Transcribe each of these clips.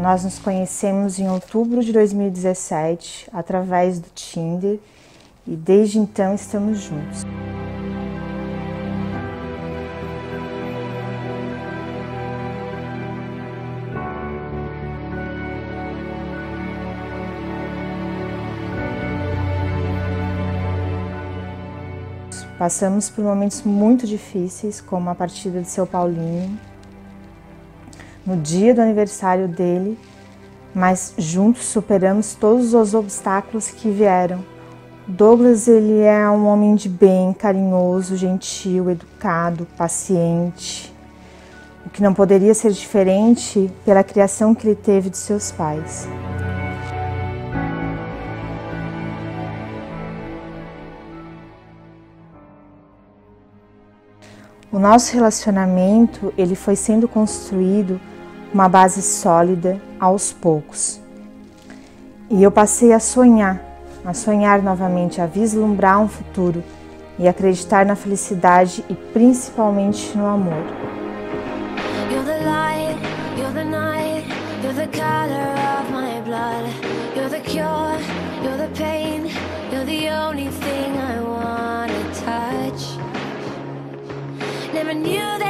Nós nos conhecemos em outubro de 2017 através do Tinder e desde então estamos juntos. Passamos por momentos muito difíceis, como a partida de seu Paulinho, no dia do aniversário dele, mas juntos superamos todos os obstáculos que vieram. Douglas ele é um homem de bem, carinhoso, gentil, educado, paciente, o que não poderia ser diferente pela criação que ele teve de seus pais. O nosso relacionamento, ele foi sendo construído uma base sólida aos poucos. E eu passei a sonhar, a sonhar novamente, a vislumbrar um futuro e acreditar na felicidade e principalmente no amor. Never knew that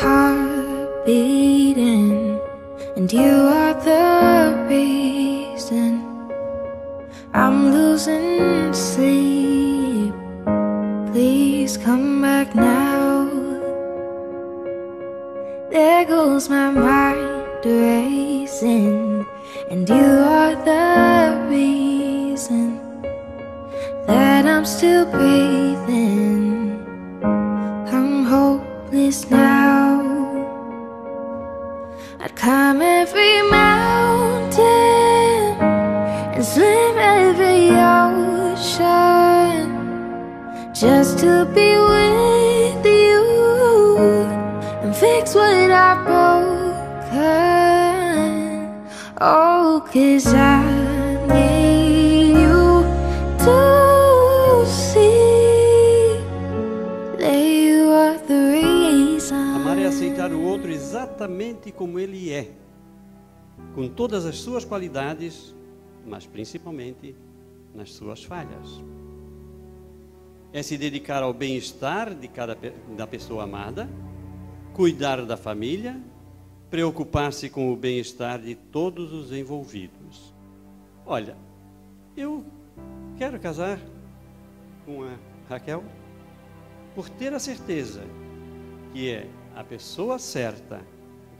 heart beating, and you are the reason I'm losing sleep. Please come back now. There goes my mind racing, and you are the reason that I'm still breathing. I'd climb every mountain and swim every ocean just to be with you and fix what I've broken. Oh, cause I need aceitar o outro exatamente como ele é, com todas as suas qualidades, mas principalmente nas suas falhas. É se dedicar ao bem-estar de cada da pessoa amada, cuidar da família, preocupar-se com o bem-estar de todos os envolvidos. Olha, eu quero casar com a Raquel por ter a certeza que é a pessoa certa.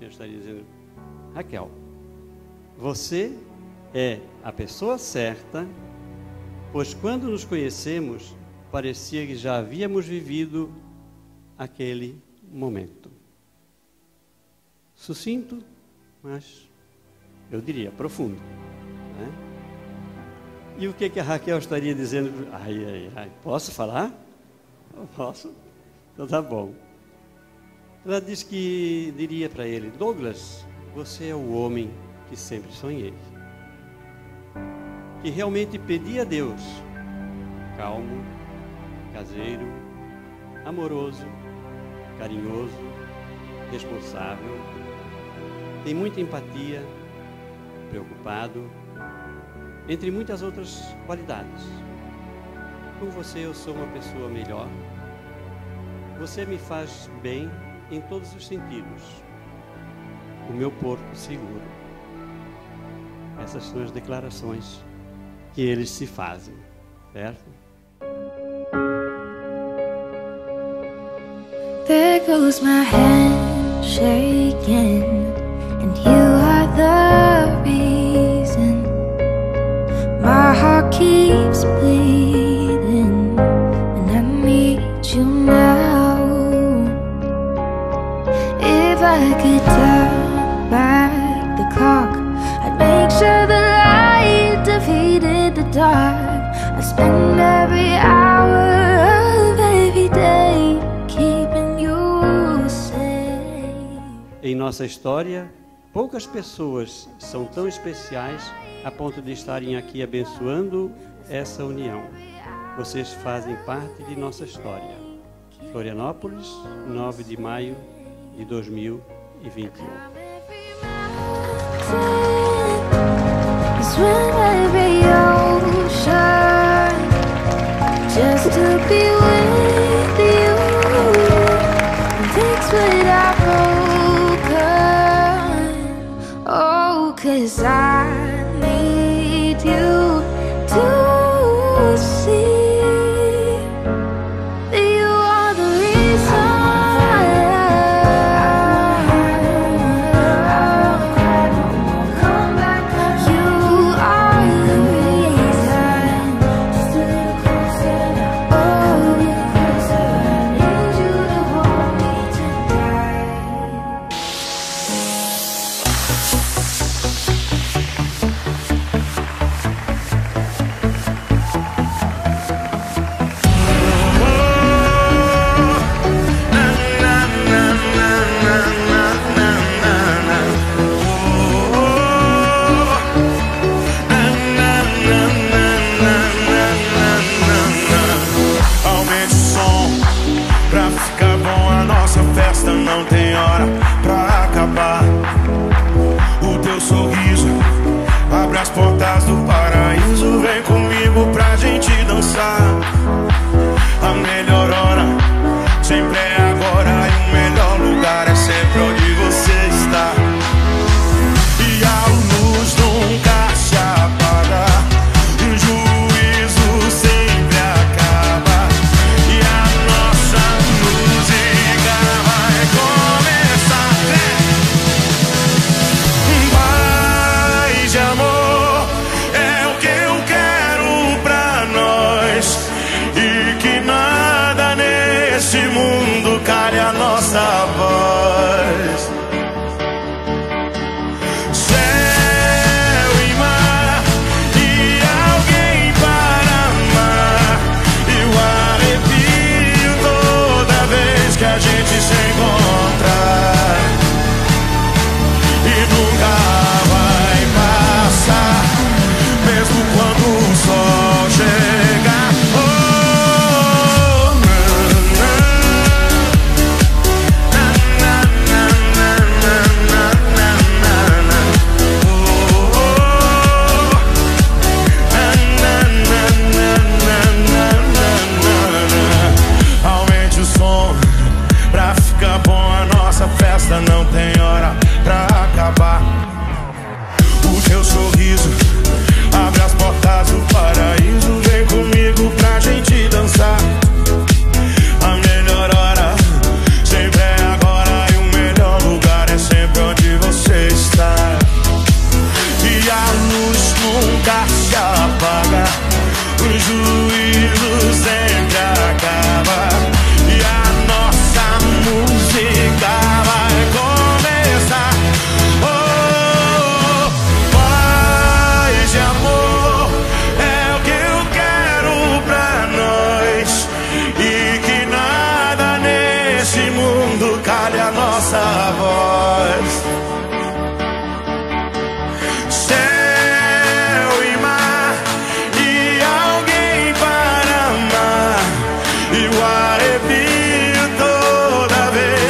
Eu estaria dizendo, Raquel, você é a pessoa certa, pois quando nos conhecemos, parecia que já havíamos vivido aquele momento. Sucinto, mas eu diria profundo. Né? E o que, que a Raquel estaria dizendo? Ai, ai, ai, posso falar? Eu posso? Então tá bom. Ela disse que diria para ele: Douglas, você é o homem que sempre sonhei. Que realmente pedi a Deus, calmo, caseiro, amoroso, carinhoso, responsável, tem muita empatia, preocupado, entre muitas outras qualidades. Com você eu sou uma pessoa melhor. Você me faz bem em todos os sentidos. O meu porto seguro. Essas são as declarações que eles se fazem, certo? There goes my hand shaking, and you nossa história, poucas pessoas são tão especiais a ponto de estarem aqui abençoando essa união. Vocês fazem parte de nossa história. Florianópolis, 9 de maio de 2021. desire. festa não tem hora pra acabar. Say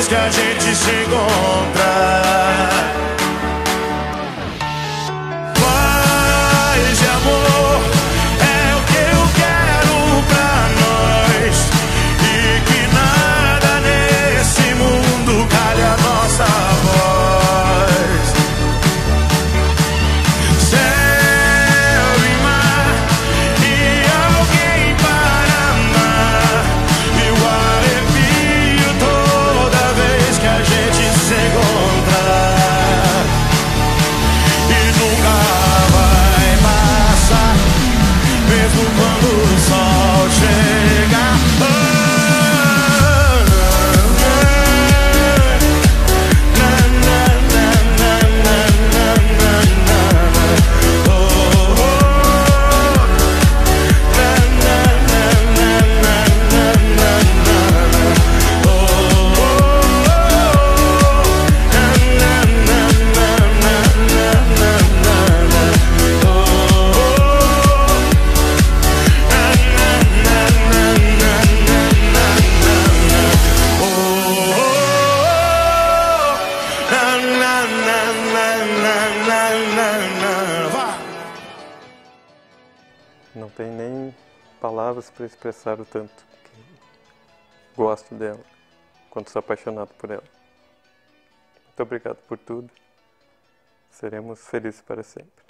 que a gente se encontra. Tem nem palavras para expressar o tanto que gosto dela, quanto sou apaixonado por ela. Muito obrigado por tudo. Seremos felizes para sempre.